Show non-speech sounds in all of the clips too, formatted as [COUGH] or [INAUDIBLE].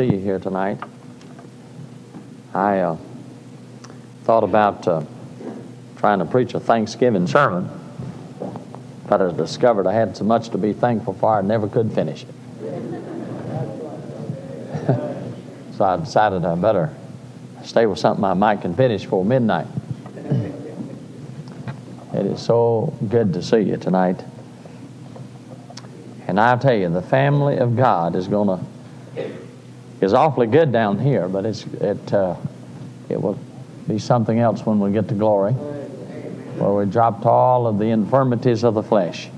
see you here tonight. I uh, thought about uh, trying to preach a Thanksgiving sermon, but I discovered I had so much to be thankful for, I never could finish it. [LAUGHS] so I decided I better stay with something I might can finish for midnight. It is so good to see you tonight. And I tell you, the family of God is going to is awfully good down here, but it's it uh, it will be something else when we get to glory, where we dropped all of the infirmities of the flesh.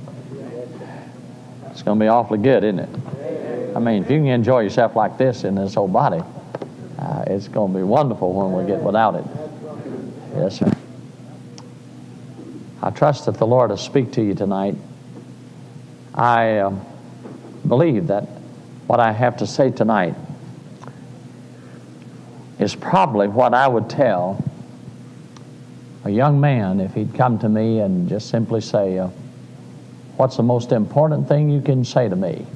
It's going to be awfully good, isn't it? I mean, if you can enjoy yourself like this in this old body, uh, it's going to be wonderful when we get without it. Yes, sir. I trust that the Lord will speak to you tonight. I um, believe that what I have to say tonight is probably what I would tell a young man if he'd come to me and just simply say, uh, What's the most important thing you can say to me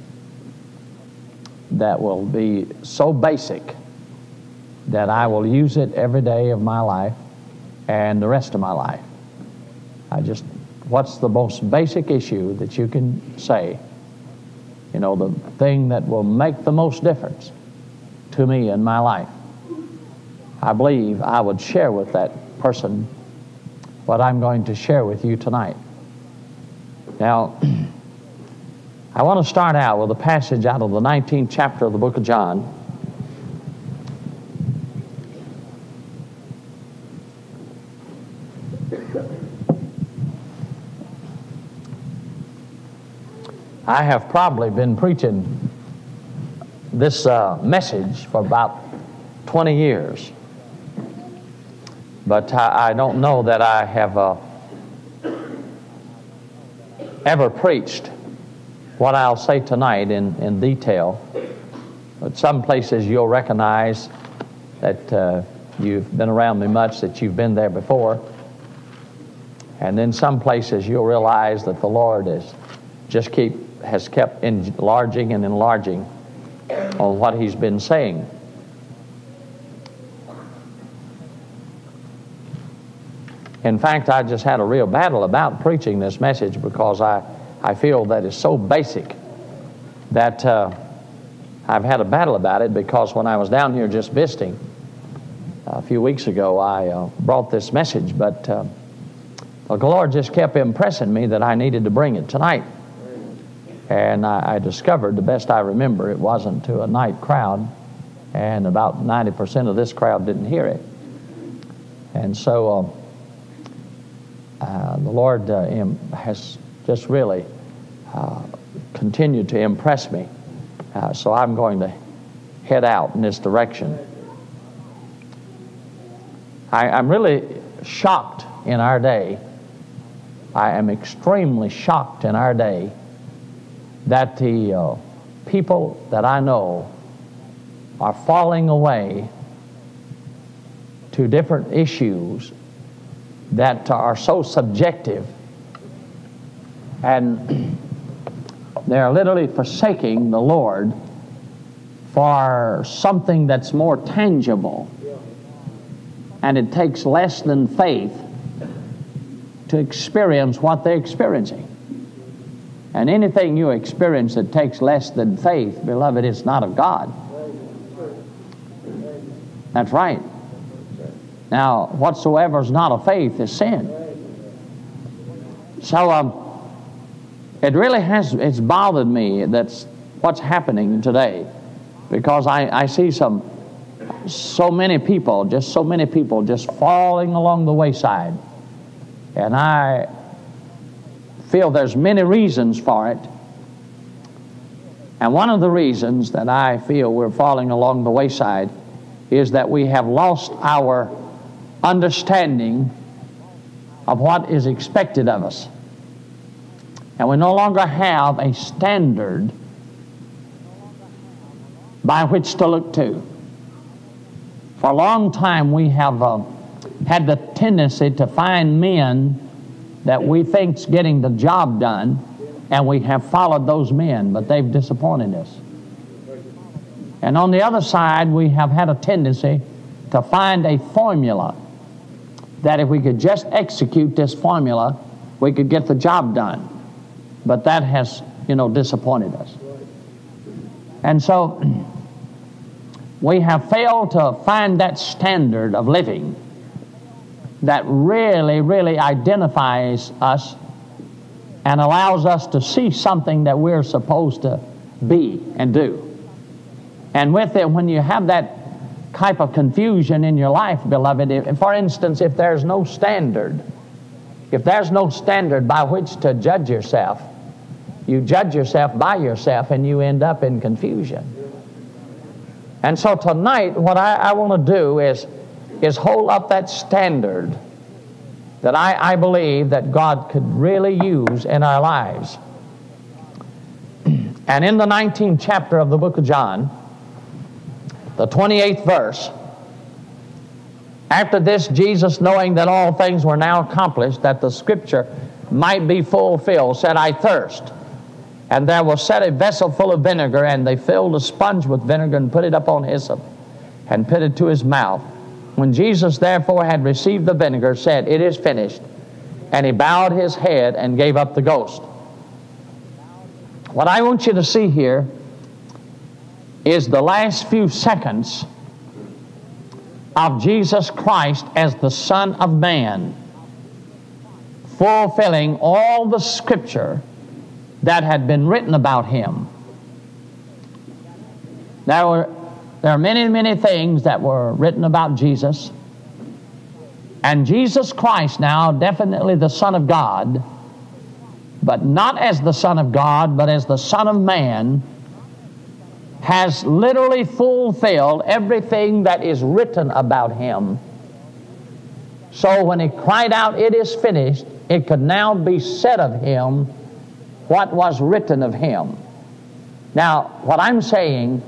that will be so basic that I will use it every day of my life and the rest of my life? I just, what's the most basic issue that you can say? You know, the thing that will make the most difference to me in my life. I believe I would share with that person what I'm going to share with you tonight. Now, [CLEARS THROAT] I want to start out with a passage out of the 19th chapter of the book of John. I have probably been preaching this uh, message for about 20 years. But I, I don't know that I have uh, ever preached what I'll say tonight in, in detail. But some places you'll recognize that uh, you've been around me much, that you've been there before. And then some places you'll realize that the Lord is just keep has kept enlarging and enlarging on what He's been saying. In fact, I just had a real battle about preaching this message because I, I feel that it's so basic that uh, I've had a battle about it because when I was down here just visiting a few weeks ago, I uh, brought this message, but uh, the Lord just kept impressing me that I needed to bring it tonight. And I, I discovered, the best I remember, it wasn't to a night crowd, and about 90% of this crowd didn't hear it. And so uh, uh, the Lord uh, has just really uh, continued to impress me. Uh, so I'm going to head out in this direction. I, I'm really shocked in our day. I am extremely shocked in our day that the uh, people that I know are falling away to different issues that are so subjective and they're literally forsaking the Lord for something that's more tangible. And it takes less than faith to experience what they're experiencing. And anything you experience that takes less than faith, beloved, it's not of God. That's right. Now, whatsoever is not of faith is sin. So, um, it really has, it's bothered me that's what's happening today because I, I see some, so many people, just so many people just falling along the wayside. And I feel there's many reasons for it. And one of the reasons that I feel we're falling along the wayside is that we have lost our understanding of what is expected of us. And we no longer have a standard by which to look to. For a long time, we have uh, had the tendency to find men that we think's getting the job done, and we have followed those men, but they've disappointed us. And on the other side, we have had a tendency to find a formula that if we could just execute this formula, we could get the job done. But that has, you know, disappointed us. And so [CLEARS THROAT] we have failed to find that standard of living that really, really identifies us and allows us to see something that we're supposed to be and do. And with it, when you have that type of confusion in your life, beloved, for instance, if there's no standard, if there's no standard by which to judge yourself, you judge yourself by yourself and you end up in confusion. And so tonight, what I, I want to do is, is hold up that standard that I, I believe that God could really use in our lives. [CLEARS THROAT] And in the 19th chapter of the book of John, the 28th verse, after this, Jesus, knowing that all things were now accomplished, that the scripture might be fulfilled, said, I thirst. And there was set a vessel full of vinegar, and they filled a sponge with vinegar and put it up on hyssop and put it to his mouth. When Jesus therefore had received the vinegar, said, It is finished. And he bowed his head and gave up the ghost. What I want you to see here is the last few seconds of Jesus Christ as the Son of Man, fulfilling all the scripture that had been written about him. There were there are many, many things that were written about Jesus. And Jesus Christ, now definitely the Son of God, but not as the Son of God, but as the Son of Man, has literally fulfilled everything that is written about him. So when he cried out, It is finished, it could now be said of him what was written of him. Now, what I'm saying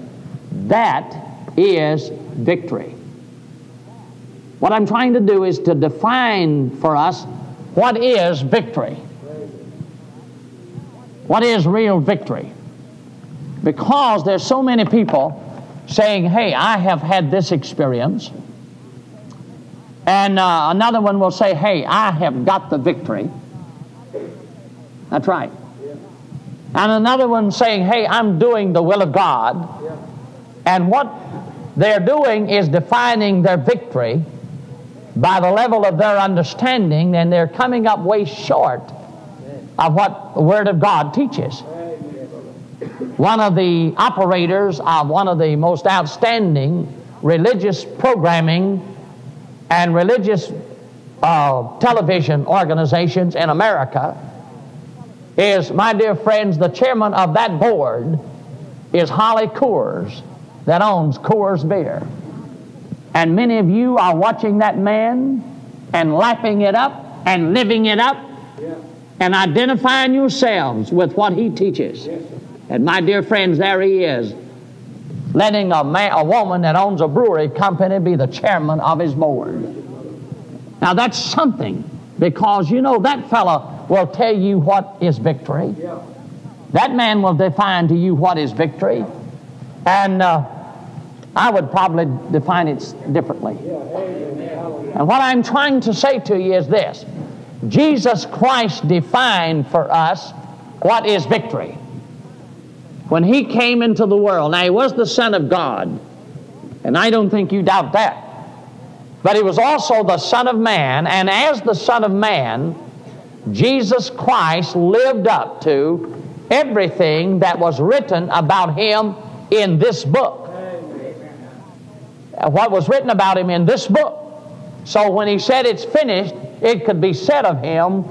that is victory. What I'm trying to do is to define for us what is victory. What is real victory? Because there's so many people saying, hey, I have had this experience. And uh, another one will say, hey, I have got the victory. That's right. And another one saying, hey, I'm doing the will of God. And what they're doing is defining their victory by the level of their understanding, and they're coming up way short of what the Word of God teaches. One of the operators of one of the most outstanding religious programming and religious uh, television organizations in America is, my dear friends, the chairman of that board is Holly Coors that owns Coors Beer. And many of you are watching that man and lapping it up and living it up yeah. and identifying yourselves with what he teaches. Yes, and my dear friends, there he is, letting a, man, a woman that owns a brewery company be the chairman of his board. Now that's something because you know that fellow will tell you what is victory. That man will define to you what is victory. And uh, I would probably define it differently. And what I'm trying to say to you is this Jesus Christ defined for us what is victory. When he came into the world, now he was the Son of God, and I don't think you doubt that. But he was also the Son of Man, and as the Son of Man, Jesus Christ lived up to everything that was written about him in this book uh, what was written about him in this book. So when he said it's finished, it could be said of him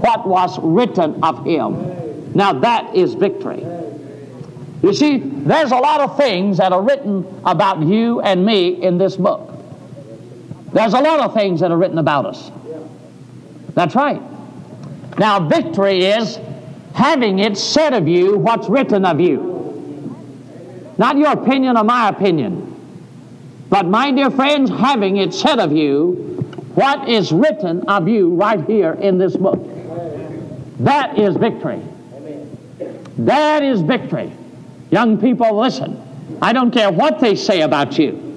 what was written of him. Now that is victory. You see, there's a lot of things that are written about you and me in this book. There's a lot of things that are written about us. That's right. Now, victory is having it said of you what's written of you. Not your opinion or my opinion. But, my dear friends, having it said of you, what is written of you right here in this book? That is victory. That is victory. Young people, listen. I don't care what they say about you.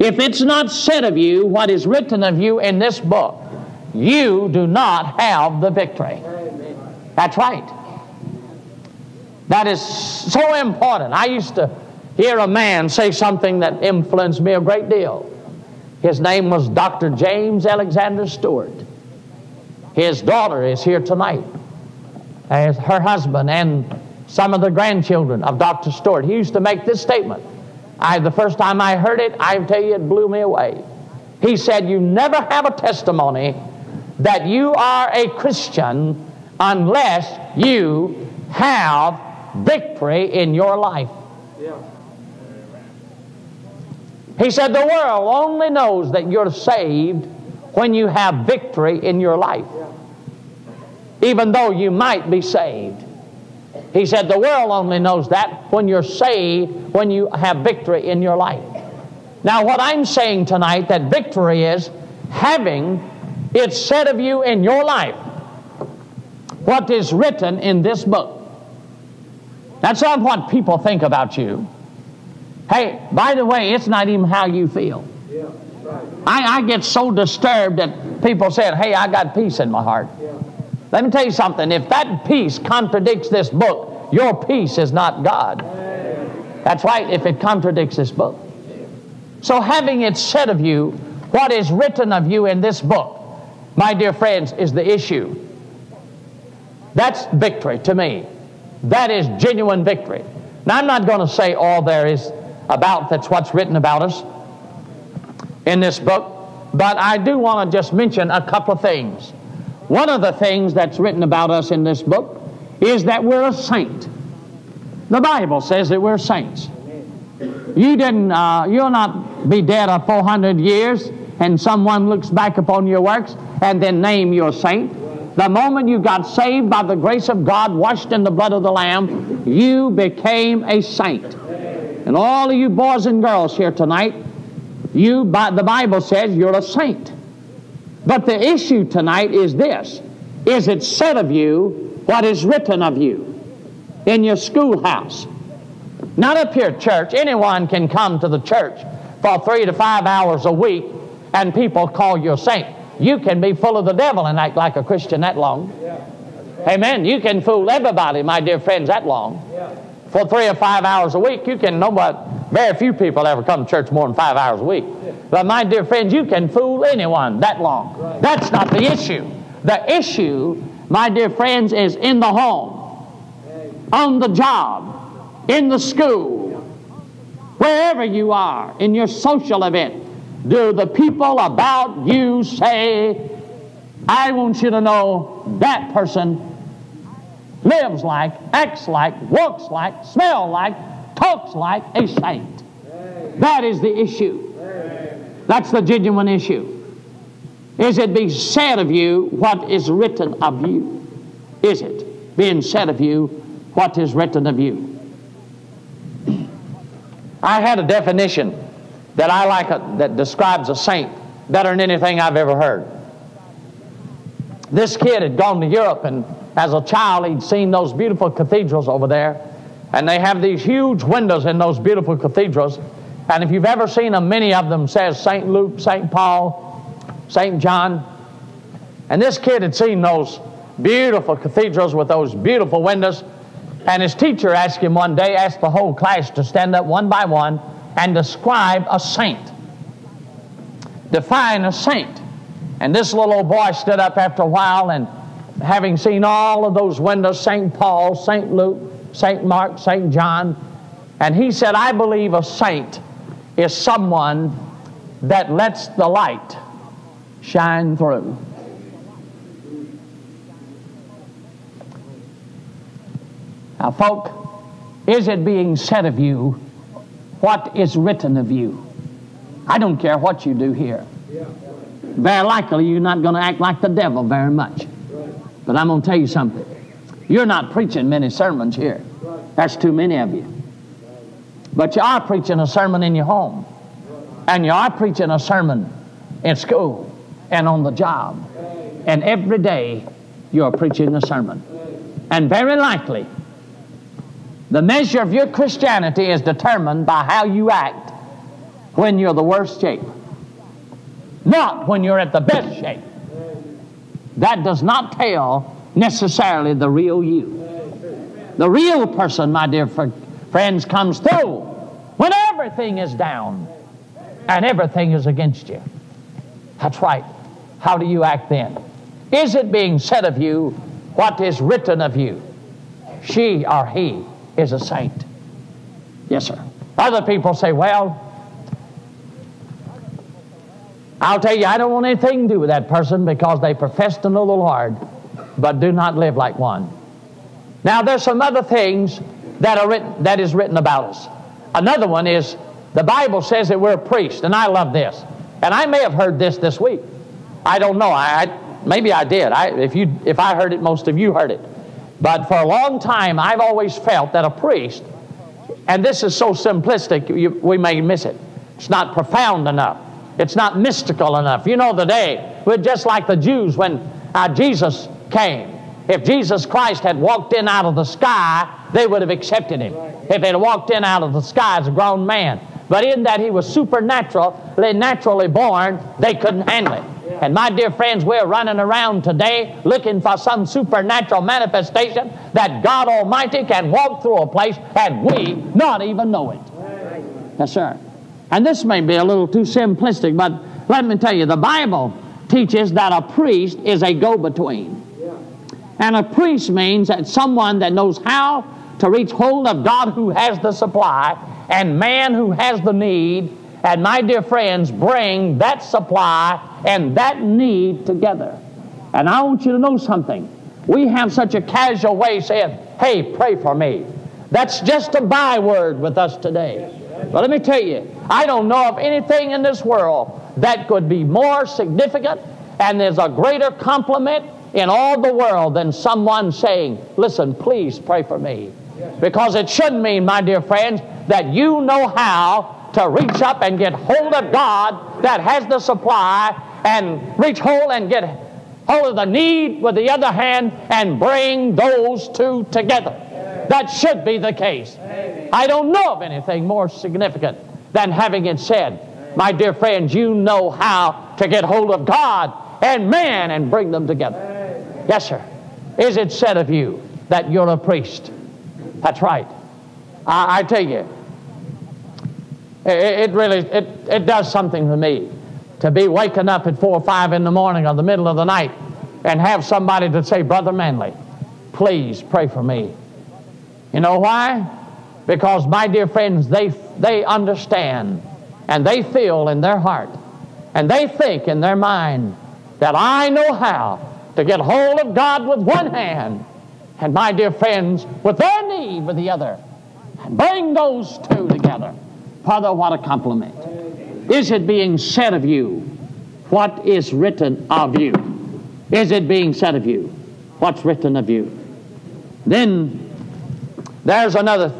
If it's not said of you what is written of you in this book, you do not have the victory. That's right. That is so important. I used to hear a man say something that influenced me a great deal. His name was Dr. James Alexander Stewart. His daughter is here tonight, as her husband and some of the grandchildren of Dr. Stewart. He used to make this statement. I, the first time I heard it, I tell you, it blew me away. He said, You never have a testimony that you are a Christian unless you have victory in your life. Yeah. He said, The world only knows that you're saved when you have victory in your life, even though you might be saved. He said, The world only knows that when you're saved, when you have victory in your life. Now, what I'm saying tonight, that victory is having it said of you in your life what is written in this book. That's not what people think about you. Hey, by the way, it's not even how you feel. I, I get so disturbed that people said, Hey, I got peace in my heart. Let me tell you something. If that peace contradicts this book, your peace is not God. That's right, if it contradicts this book. So, having it said of you, what is written of you in this book, my dear friends, is the issue. That's victory to me. That is genuine victory. Now, I'm not going to say all there is about that's what's written about us in this book, but I do want to just mention a couple of things. One of the things that's written about us in this book is that we're a saint. The Bible says that we're saints. You didn't, uh, you'll not be dead a 400 years and someone looks back upon your works and then name you a saint. The moment you got saved by the grace of God, washed in the blood of the Lamb, you became a saint. And all of you boys and girls here tonight, you, by, the Bible says you're a saint. But the issue tonight is this Is it said of you what is written of you in your schoolhouse? Not up here, church. Anyone can come to the church for three to five hours a week and people call you a saint. You can be full of the devil and act like a Christian that long. Amen. You can fool everybody, my dear friends, that long. For three or five hours a week, you can know what very few people ever come to church more than five hours a week. But my dear friends, you can fool anyone that long. That's not the issue. The issue, my dear friends, is in the home, on the job, in the school, wherever you are, in your social event do the people about you say, I want you to know that person lives like, acts like, walks like, smells like, talks like a saint. That is the issue. That's the genuine issue. Is it being said of you what is written of you? Is it being said of you what is written of you? I had a definition that I like a, that describes a saint better than anything I've ever heard. This kid had gone to Europe, and as a child, he'd seen those beautiful cathedrals over there, and they have these huge windows in those beautiful cathedrals. And if you've ever seen them, many of them says St. Luke, St. Paul, St. John. And this kid had seen those beautiful cathedrals with those beautiful windows. And his teacher asked him one day, asked the whole class to stand up one by one and describe a saint. Define a saint. And this little old boy stood up after a while and having seen all of those windows, St. Paul, St. Luke, St. Mark, St. John, and he said, I believe a saint is someone that lets the light shine through. Now, folk, is it being said of you what is written of you. I don't care what you do here. Very likely you're not going to act like the devil very much. But I'm going to tell you something. You're not preaching many sermons here. That's too many of you. But you are preaching a sermon in your home. And you are preaching a sermon in school and on the job. And every day you're preaching a sermon. And very likely The measure of your Christianity is determined by how you act when you're the worst shape, not when you're at the best shape. That does not tell necessarily the real you. The real person, my dear friends, comes through when everything is down and everything is against you. That's right. How do you act then? Is it being said of you what is written of you? She or he is a saint. Yes, sir. Other people say, well, I'll tell you, I don't want anything to do with that person because they profess to know the Lord, but do not live like one. Now, there's some other things that are written, that is written about us. Another one is the Bible says that we're a priest, and I love this. And I may have heard this this week. I don't know. I, I maybe I did. I, if you if I heard it, most of you heard it. But for a long time, I've always felt that a priest, and this is so simplistic, you, we may miss it. It's not profound enough. It's not mystical enough. You know the day, we're just like the Jews when uh, Jesus came. If Jesus Christ had walked in out of the sky, they would have accepted him. If he had walked in out of the sky as a grown man. But in that he was supernaturally, naturally born, they couldn't handle it. And my dear friends, we're running around today looking for some supernatural manifestation that God Almighty can walk through a place and we not even know it. Yes, sir. And this may be a little too simplistic, but let me tell you, the Bible teaches that a priest is a go between. And a priest means that someone that knows how to reach hold of God who has the supply and man who has the need. And my dear friends, bring that supply and that need together. And I want you to know something. We have such a casual way of saying, hey, pray for me. That's just a byword with us today. But let me tell you, I don't know of anything in this world that could be more significant and there's a greater compliment in all the world than someone saying, Listen, please pray for me. Because it should mean, my dear friends, that you know how to reach up and get hold of God that has the supply and reach hold and get hold of the need with the other hand and bring those two together. That should be the case. I don't know of anything more significant than having it said, my dear friends, you know how to get hold of God and man and bring them together. Yes, sir. Is it said of you that you're a priest? That's right. I, I tell you, it, it really it, it does something to me to be waking up at four or five in the morning or the middle of the night and have somebody to say, Brother Manley, please pray for me. You know why? Because, my dear friends, they, they understand and they feel in their heart and they think in their mind that I know how to get hold of God with one hand and, my dear friends, with their need with the other. And bring those two together. Father, what a compliment. Is it being said of you what is written of you? Is it being said of you what's written of you? Then there's another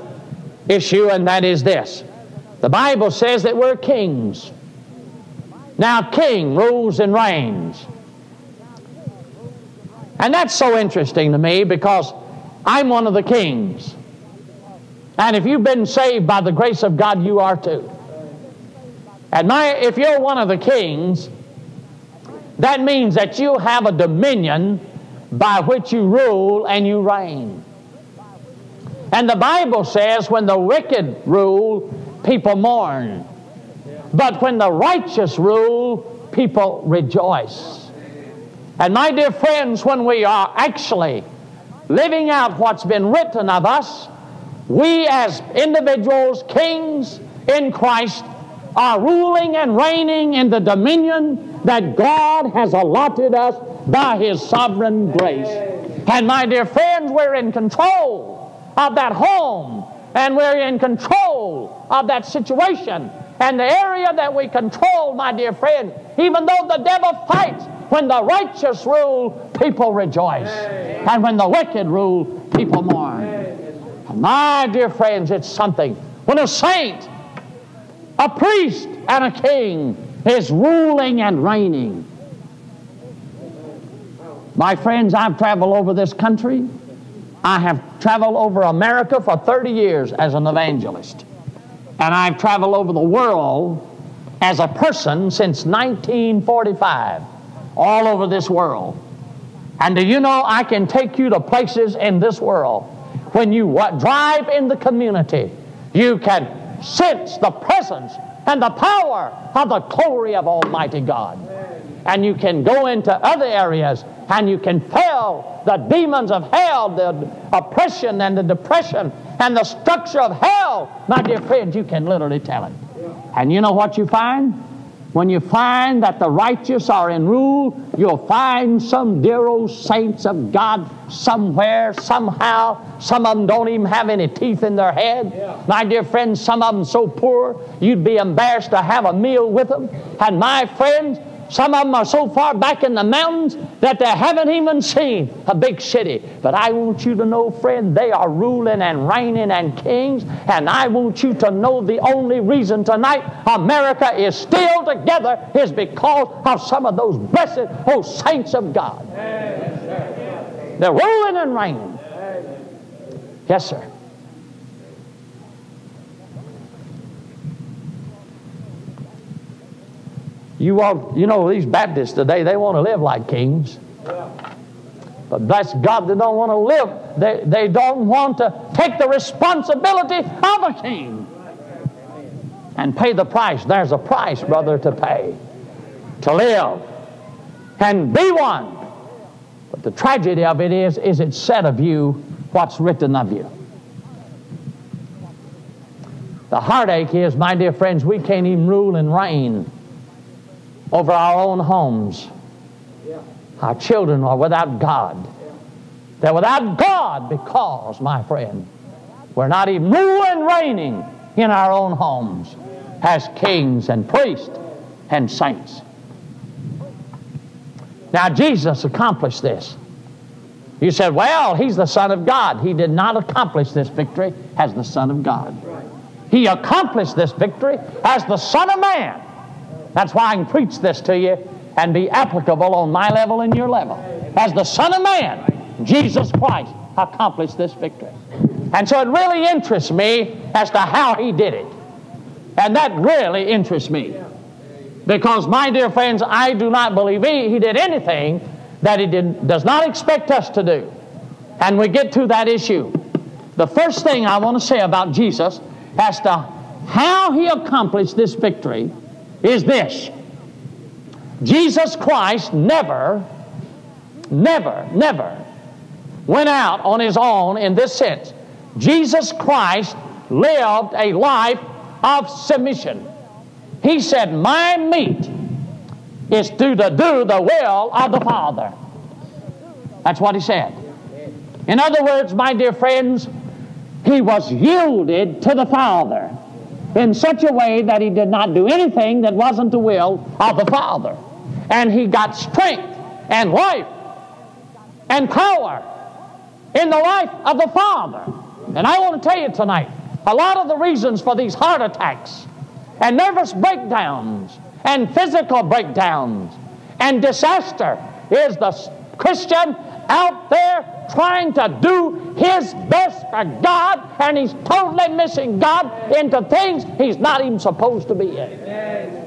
issue, and that is this. The Bible says that we're kings. Now, king rules and reigns. And that's so interesting to me because I'm one of the kings. And if you've been saved by the grace of God, you are too. And my, if you're one of the kings, that means that you have a dominion by which you rule and you reign. And the Bible says when the wicked rule, people mourn. But when the righteous rule, people rejoice. And my dear friends, when we are actually living out what's been written of us, we as individuals, kings in Christ, are ruling and reigning in the dominion that God has allotted us by His sovereign grace. And my dear friends, we're in control of that home and we're in control of that situation. And the area that we control, my dear friend, even though the devil fights, when the righteous rule, people rejoice. And when the wicked rule, people mourn. My dear friends, it's something. When a saint, a priest, and a king is ruling and reigning. My friends, I've traveled over this country I have traveled over America for 30 years as an evangelist. And I've traveled over the world as a person since 1945, all over this world. And do you know I can take you to places in this world when you drive in the community, you can sense the presence and the power of the glory of Almighty God. And you can go into other areas and you can feel the demons of hell, the oppression and the depression and the structure of hell. My dear friends, you can literally tell it. And you know what you find? When you find that the righteous are in rule, you'll find some dear old saints of God somewhere, somehow. Some of them don't even have any teeth in their head. Yeah. My dear friends, some of them so poor, you'd be embarrassed to have a meal with them. And my friends, some of them are so far back in the mountains that they haven't even seen a big city. But I want you to know, friend, they are ruling and reigning and kings. And I want you to know the only reason tonight America is still together is because of some of those blessed oh saints of God. They're ruling and reigning. Yes, sir. You, want, you know, these Baptists today, they want to live like kings. But bless God, they don't want to live. They, they don't want to take the responsibility of a king and pay the price. There's a price, brother, to pay to live and be one. But the tragedy of it is, is it said of you what's written of you. The heartache is, my dear friends, we can't even rule and reign over our own homes. Our children are without God. They're without God because, my friend, we're not even ruling reigning in our own homes as kings and priests and saints. Now, Jesus accomplished this. You said, well, he's the Son of God. He did not accomplish this victory as the Son of God. He accomplished this victory as the Son of Man. That's why I can preach this to you and be applicable on my level and your level. As the Son of Man, Jesus Christ accomplished this victory. And so it really interests me as to how he did it. And that really interests me. Because, my dear friends, I do not believe he, he did anything that he did, does not expect us to do. And we get to that issue. The first thing I want to say about Jesus as to how he accomplished this victory is this Jesus Christ never, never, never went out on his own in this sense. Jesus Christ lived a life of submission. He said, My meat is to do the will of the Father. That's what he said. In other words, my dear friends, he was yielded to the Father in such a way that he did not do anything that wasn't the will of the Father. And he got strength and life and power in the life of the Father. And I want to tell you tonight, a lot of the reasons for these heart attacks and nervous breakdowns and physical breakdowns and disaster is the Christian out there trying to do his best for God, and he's totally missing God into things he's not even supposed to be in.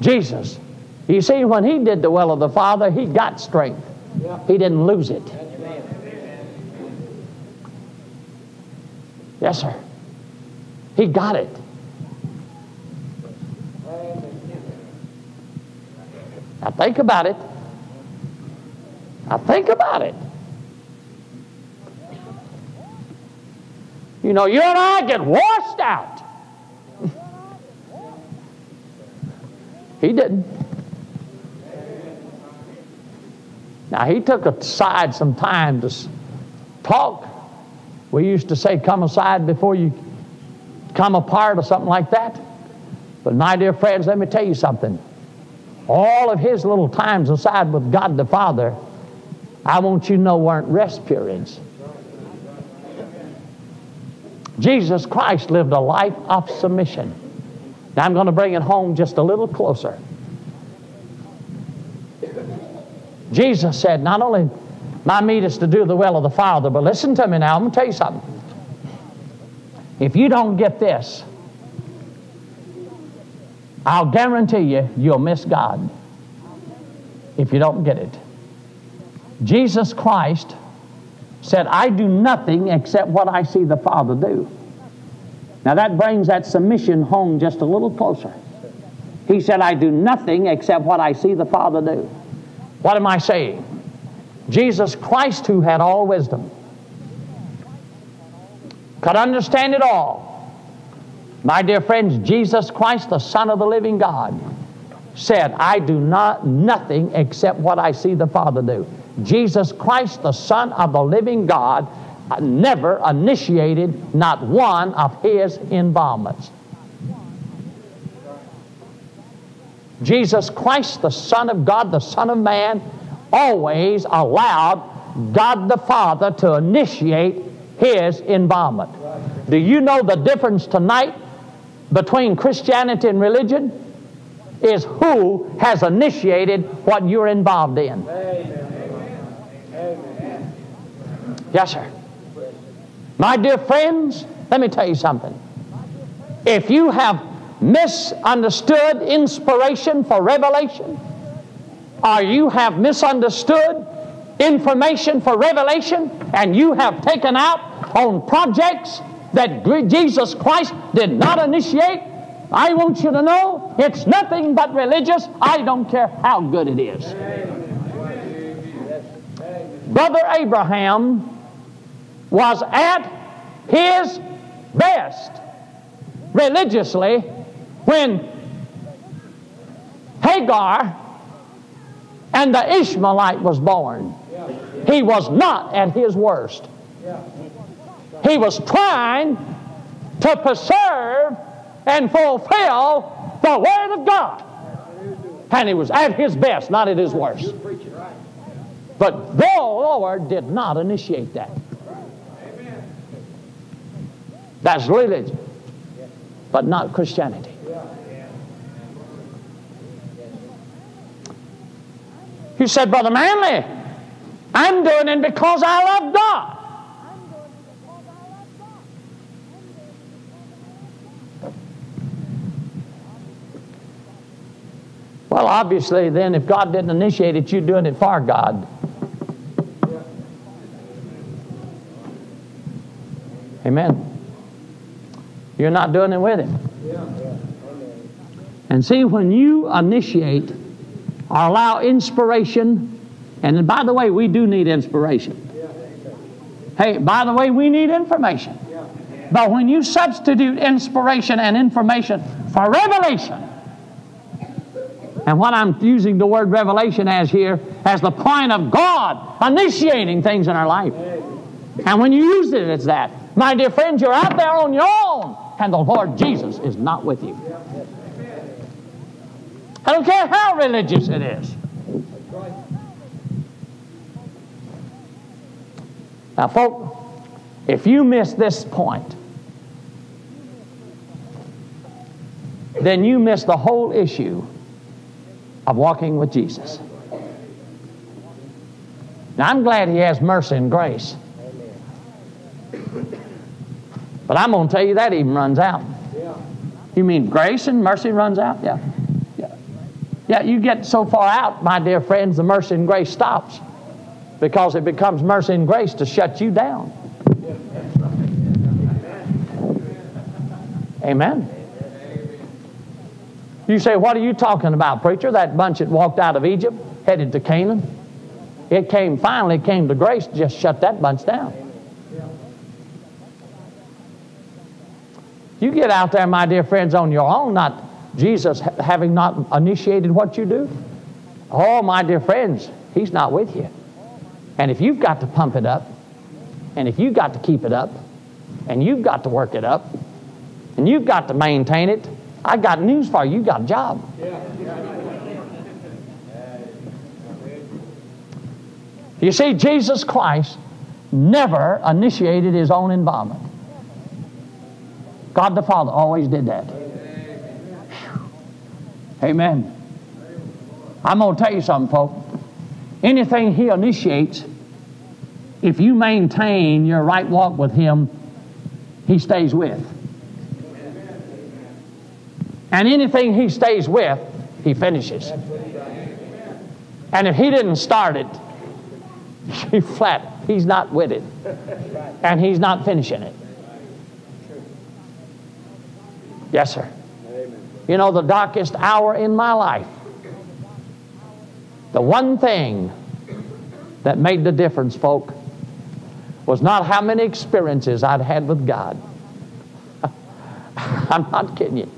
Jesus, you see, when he did the will of the Father, he got strength. He didn't lose it. Yes, sir. He got it. Now think about it. Now think about it. You know, you and I get washed out. [LAUGHS] he didn't. Now, he took aside some time to talk. We used to say, come aside before you come apart or something like that. But, my dear friends, let me tell you something. All of his little times aside with God the Father I want you to know weren't rest periods. Jesus Christ lived a life of submission. Now I'm going to bring it home just a little closer. Jesus said, Not only My meat is to do the will of the Father. But listen to me now, I'm going to tell you something. If you don't get this, I'll guarantee you, you'll miss God if you don't get it. Jesus Christ said, I do nothing except what I see the Father do. Now that brings that submission home just a little closer. He said, I do nothing except what I see the Father do. What am I saying? Jesus Christ, who had all wisdom, could understand it all. My dear friends, Jesus Christ, the Son of the living God, said, I do not nothing except what I see the Father do. Jesus Christ, the Son of the living God, never initiated not one of his involvements. Jesus Christ, the Son of God, the Son of Man, always allowed God the Father to initiate his involvement. Do you know the difference tonight between Christianity and religion? Is who has initiated what you're involved in. Yes, sir. My dear friends, let me tell you something. If you have misunderstood inspiration for revelation, or you have misunderstood information for revelation, and you have taken out on projects that Jesus Christ did not initiate, I want you to know it's nothing but religious. I don't care how good it is. Brother Abraham was at his best religiously when Hagar and the Ishmaelite was born. He was not at his worst. He was trying to preserve and fulfill the Word of God. And he was at his best, not at his worst. But the Lord did not initiate that. That's religion, but not Christianity. You said, Brother Manley, I'm doing it because I love God. Well, obviously, then, if God didn't initiate it, you're doing it for God. Amen. You're not doing it with Him. And see, when you initiate or allow inspiration, and by the way, we do need inspiration. Hey, by the way, we need information. But when you substitute inspiration and information for revelation, and what I'm using the word revelation as here, as the point of God initiating things in our life. And when you use it, as that. My dear friends, you're out there on your own, and the Lord Jesus is not with you. I don't care how religious it is. Now, folks, if you miss this point, then you miss the whole issue of walking with Jesus. Now, I'm glad He has mercy and grace. But I'm going to tell you that even runs out. You mean grace and mercy runs out? Yeah. yeah. Yeah, you get so far out, my dear friends, the mercy and grace stops because it becomes mercy and grace to shut you down. Amen. You say, What are you talking about, preacher? That bunch that walked out of Egypt, headed to Canaan. It came, finally came to grace, just shut that bunch down. You get out there, my dear friends, on your own, not Jesus having not initiated what you do. Oh, my dear friends, He's not with you. And if you've got to pump it up, and if you've got to keep it up, and you've got to work it up, and you've got to maintain it, I got news for you. You got a job. You see, Jesus Christ never initiated his own involvement. God the Father always did that. Amen. I'm going to tell you something, folks. Anything he initiates, if you maintain your right walk with Him, He stays with. And anything He stays with, He finishes. And if He didn't start it, [LAUGHS] you flat, He's not with it. And He's not finishing it. Yes, sir. You know, the darkest hour in my life, the one thing that made the difference, folk, was not how many experiences I'd had with God. [LAUGHS] I'm not kidding you.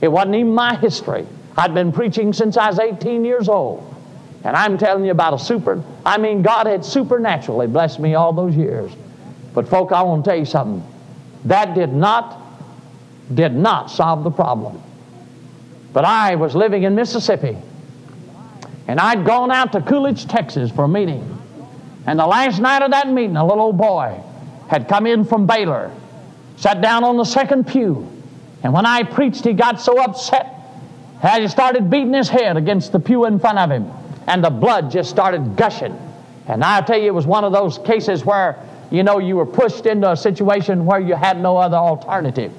It wasn't even my history. I'd been preaching since I was 18 years old. And I'm telling you about a super, I mean, God had supernaturally blessed me all those years. But, folk, I want to tell you something. That did not, did not solve the problem. But I was living in Mississippi. And I'd gone out to Coolidge, Texas for a meeting. And the last night of that meeting, a little old boy had come in from Baylor, sat down on the second pew. And when I preached, he got so upset that he started beating his head against the pew in front of him. And the blood just started gushing. And I tell you, it was one of those cases where, you know, you were pushed into a situation where you had no other alternative.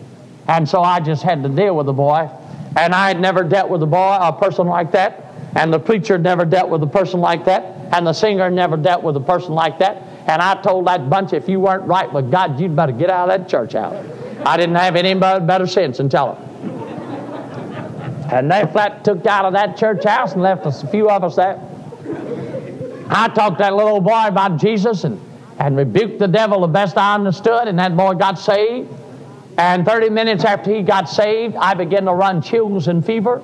And so I just had to deal with the boy. And I had never dealt with a boy, a person like that. And the preacher never dealt with a person like that. And the singer never dealt with a person like that. And I told that bunch, if you weren't right with God, you'd better get out of that church house. I didn't have any better sense than tell them. And they flat took out of that church house and left us a few of us there. I talked that little boy about Jesus and, and rebuked the devil the best I understood, and that boy got saved. And 30 minutes after he got saved, I began to run chills and fever.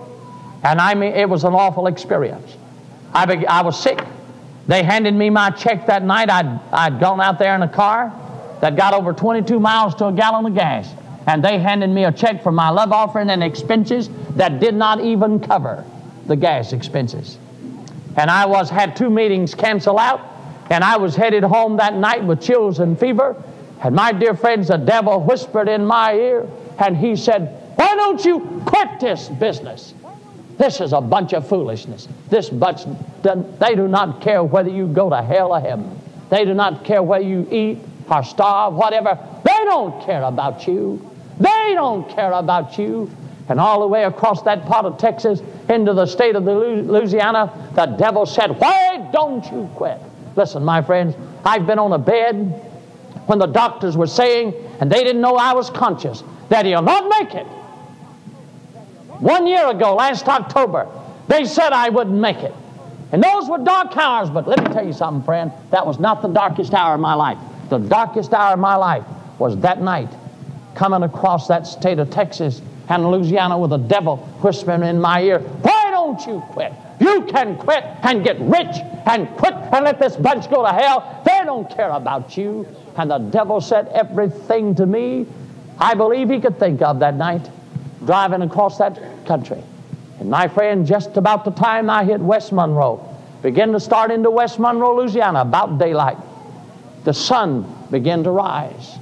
And I mean, it was an awful experience. I, be, I was sick. They handed me my check that night. I'd, I'd gone out there in a car that got over 22 miles to a gallon of gas. And they handed me a check for my love offering and expenses that did not even cover the gas expenses. And I was had two meetings cancel out, and I was headed home that night with chills and fever. And my dear friends, the devil whispered in my ear, and he said, Why don't you quit this business? This is a bunch of foolishness. This bunch, they do not care whether you go to hell or heaven. They do not care whether you eat or starve, whatever. They don't care about you. They don't care about you. And all the way across that part of Texas into the state of Louisiana, the devil said, Why don't you quit? Listen, my friends, I've been on a bed when the doctors were saying, and they didn't know I was conscious, that he'll not make it. One year ago, last October, they said I wouldn't make it. And those were dark hours, but let me tell you something, friend. That was not the darkest hour of my life. The darkest hour of my life was that night coming across that state of Texas and Louisiana with the devil whispering in my ear, Why don't you quit? You can quit and get rich and quit and let this bunch go to hell. They don't care about you. And the devil said everything to me I believe he could think of that night driving across that country. And my friend, just about the time I hit West Monroe, began to start into West Monroe, Louisiana, about daylight, the sun began to rise.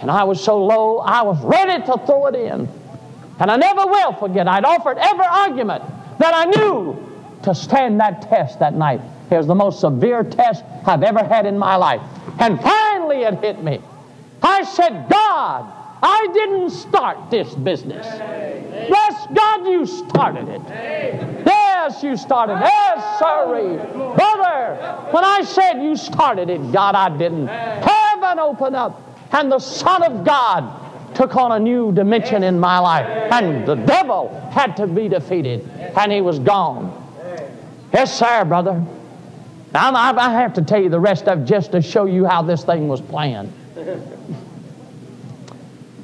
And I was so low, I was ready to throw it in. And I never will forget, I'd offered every argument that I knew to stand that test that night. It was the most severe test I've ever had in my life. And finally it hit me. I said, God, I didn't start this business. Bless God, you started it. Yes, you started it. Yes, sorry. Brother, when I said you started it, God, I didn't. Heaven opened up, and the Son of God took on a new dimension in my life. And the devil had to be defeated, and he was gone. Yes, sir, brother. Now, I have to tell you the rest of it just to show you how this thing was planned.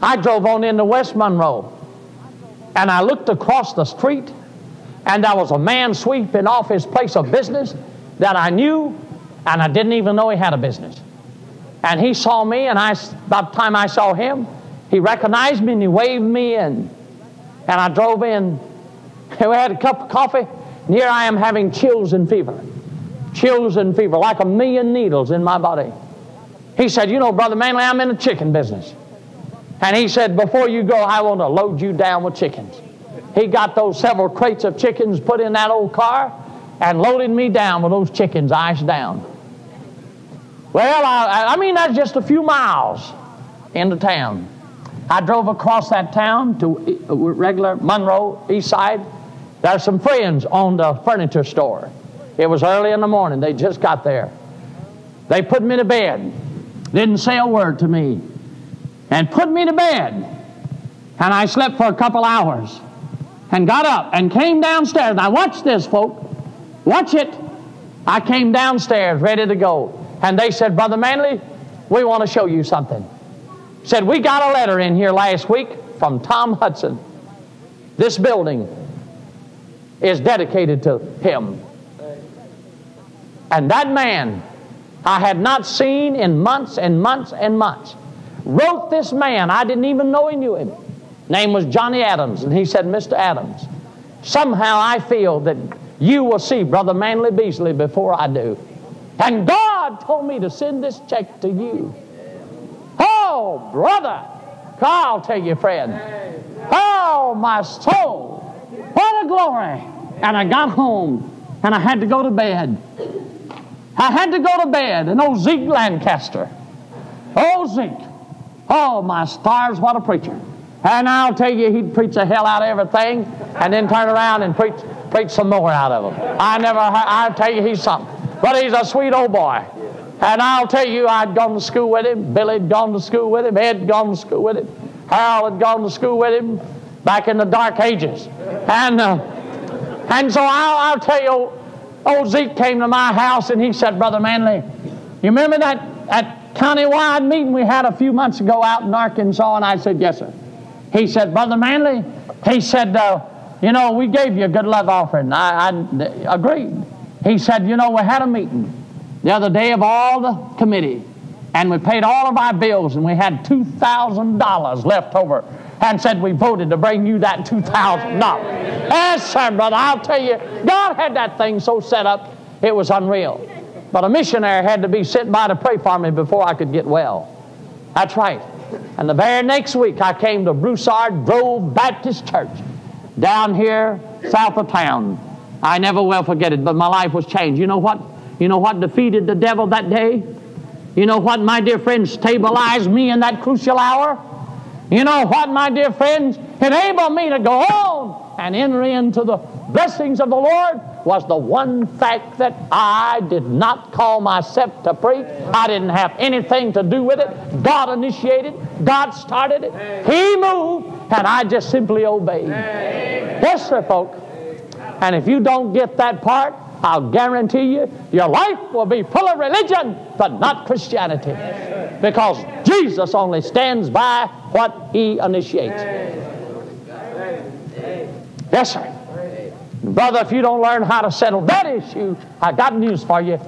I drove on into West Monroe and I looked across the street and there was a man sweeping off his place of business that I knew and I didn't even know he had a business. And he saw me and I, about the time I saw him, he recognized me and he waved me in. And I drove in. and [LAUGHS] We had a cup of coffee and here I am having chills and fever. Chills and fever, like a million needles in my body. He said, You know, Brother Manley, I'm in the chicken business. And he said, Before you go, I want to load you down with chickens. He got those several crates of chickens put in that old car and loaded me down with those chickens, ice down. Well, I, I mean, that's just a few miles into town. I drove across that town to uh, regular Monroe, East Side. There's some friends on the furniture store. It was early in the morning. They just got there. They put me to bed. Didn't say a word to me. And put me to bed. And I slept for a couple hours. And got up and came downstairs. Now watch this, folk. Watch it. I came downstairs ready to go. And they said, Brother Manley, we want to show you something. Said, we got a letter in here last week from Tom Hudson. This building is dedicated to him. And that man I had not seen in months and months and months wrote this man. I didn't even know he knew him. Name was Johnny Adams. And he said, Mr. Adams, somehow I feel that you will see Brother Manley Beasley before I do. And God told me to send this check to you. Oh, brother, I'll tell you, friend. Oh, my soul, what a glory. And I got home and I had to go to bed. I had to go to bed, and old Zeke Lancaster. Oh, Zeke. Oh, my stars, what a preacher. And I'll tell you, he'd preach the hell out of everything and then turn around and preach, preach some more out of them. I never, I'll tell you, he's something. But he's a sweet old boy. And I'll tell you, I'd gone to school with him. Billy had gone to school with him. Ed had gone to school with him. Harold had gone to school with him back in the dark ages. And, uh, and so I'll, I'll tell you, old Zeke came to my house and he said, Brother Manley, you remember that, that county-wide meeting we had a few months ago out in Arkansas? And I said, yes, sir. He said, Brother Manley, he said, uh, you know, we gave you a good love offering. I, I agreed. He said, you know, we had a meeting the other day of all the committee, and we paid all of our bills, and we had $2,000 left over, and said we voted to bring you that $2,000. Yes, sir, brother, I'll tell you, God had that thing so set up, it was unreal. But a missionary had to be sitting by to pray for me before I could get well. That's right. And the very next week, I came to Broussard Grove Baptist Church down here south of town. I never will forget it, but my life was changed. You know what? You know what defeated the devil that day? You know what, my dear friends, stabilized me in that crucial hour? You know what, my dear friends, enabled me to go on and enter into the blessings of the Lord was the one fact that I did not call myself to preach. I didn't have anything to do with it. God initiated, God started it. He moved, and I just simply obeyed. Yes, sir, folks. And if you don't get that part, I'll guarantee you, your life will be full of religion, but not Christianity. Because Jesus only stands by what He initiates. Yes, sir. Brother, if you don't learn how to settle that issue, I got news for you.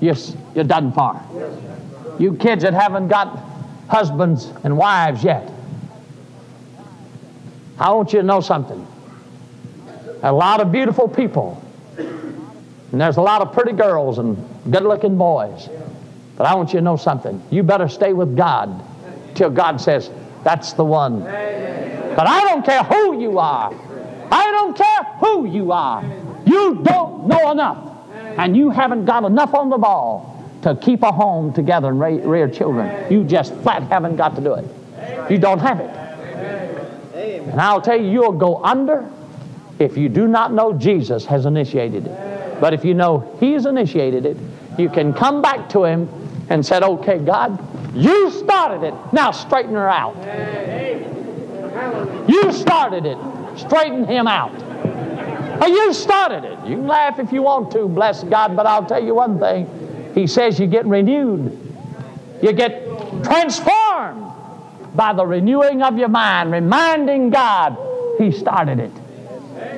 You're, you're done for. You kids that haven't got husbands and wives yet, I want you to know something. A lot of beautiful people and there's a lot of pretty girls and good looking boys. But I want you to know something. You better stay with God till God says, that's the one. But I don't care who you are. I don't care who you are. You don't know enough. And you haven't got enough on the ball to keep a home together and rear children. You just flat haven't got to do it. You don't have it. And I'll tell you, you'll go under if you do not know Jesus has initiated it. But if you know He's initiated it, you can come back to Him and said, okay, God, you started it. Now straighten her out. You started it. Straighten him out. you started it. You can laugh if you want to, bless God, but I'll tell you one thing. He says you get renewed. You get transformed by the renewing of your mind, reminding God He started it.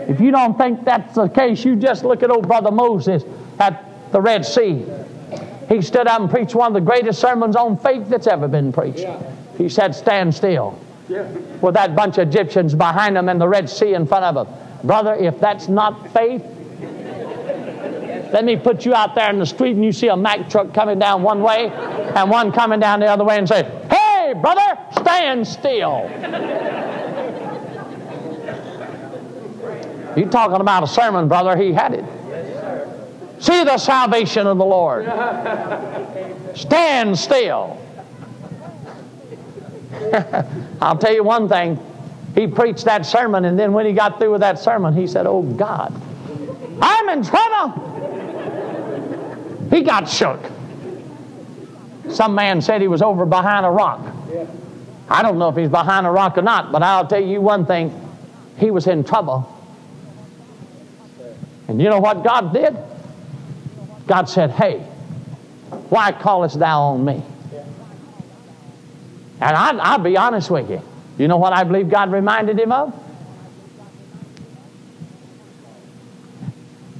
If you don't think that's the case, you just look at old brother Moses at the Red Sea. He stood up and preached one of the greatest sermons on faith that's ever been preached. He said, Stand still. With that bunch of Egyptians behind him and the Red Sea in front of him. Brother, if that's not faith, let me put you out there in the street and you see a Mack truck coming down one way and one coming down the other way and say, Hey, brother, stand still. You talking about a sermon, brother? He had it. See the salvation of the Lord. Stand still. [LAUGHS] I'll tell you one thing. He preached that sermon, and then when he got through with that sermon, he said, Oh God, I'm in trouble. He got shook. Some man said he was over behind a rock. I don't know if he's behind a rock or not, but I'll tell you one thing he was in trouble. And you know what God did? God said, Hey, why callest thou on me? And I, I'll be honest with you. You know what I believe God reminded him of?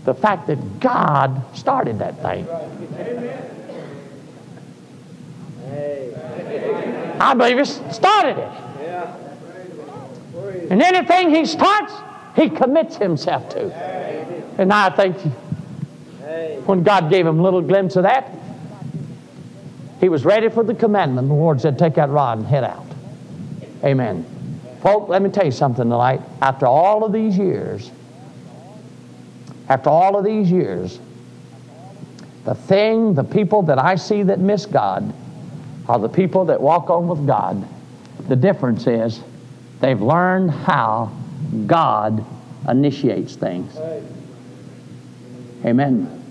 The fact that God started that thing. I believe he started it. And anything he starts, he commits himself to. And I think when God gave him a little glimpse of that, he was ready for the commandment. The Lord said, Take that rod and head out. Amen. Folks, let me tell you something tonight. After all of these years, after all of these years, the thing, the people that I see that miss God are the people that walk on with God. The difference is they've learned how God initiates things. Amen.